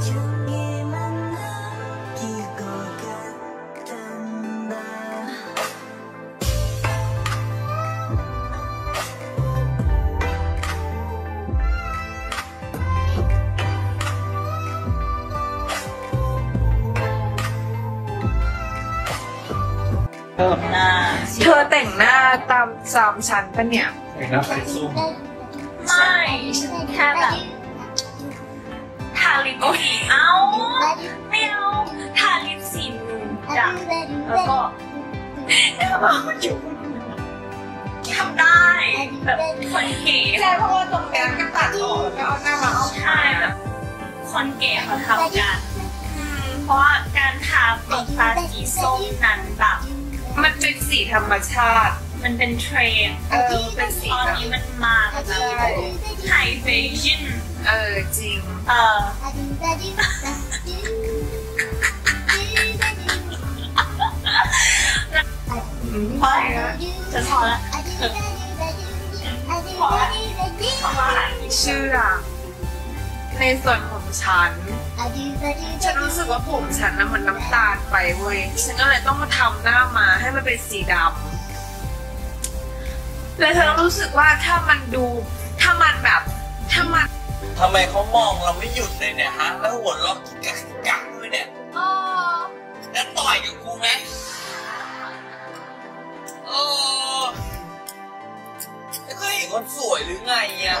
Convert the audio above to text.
เธอแต่งหน้าตามสามชั้นปะเนี่ย แต่งหน้าไฟส้ม ไม่ฉันแค่แบบ ทาลิปสีเอ้าไม่เอาทาลิปสีนูดอะแล้วก็แล้วก็จุ๊บทำได้แบบคนเก๋ใช่เพราะว่าตรงนี้ก็ตัดออกแล้วก็เอาหน้ามาเอาใช่แบบคนเก๋เขาทำกันอืมเพราะว่าการทาปากตาสีส้มนั้นแบบมันเป็นสีธรรมชาติ มันเป็นเทรนด์เออเป็นสีตอนแบบนี้มันมาแบบใช่ไฮเฟชั่นเออจริง เอออืม พอแล้วจะพอแล้วพอแล้วพอแล้วเชื่อในส่วนของฉัน ฉันรู้สึกว่าผมฉันนะมันน้ำตาลไปเว้ย ฉันก็เลยต้องมาทำหน้ามาให้มันเป็นสีดำแล้วเธอรู้สึกว่าถ้ามันดู ถ้ามันแบบ ถ้ามัน ทำไมเขามองเราไม่หยุดเลยเนี่ยฮะ แล้วหัวเราะกักกักด้วยเนี่ยแล้วต่อยกับกูไหมเออไม่เคยเห็นคนสวยหรือไงอะ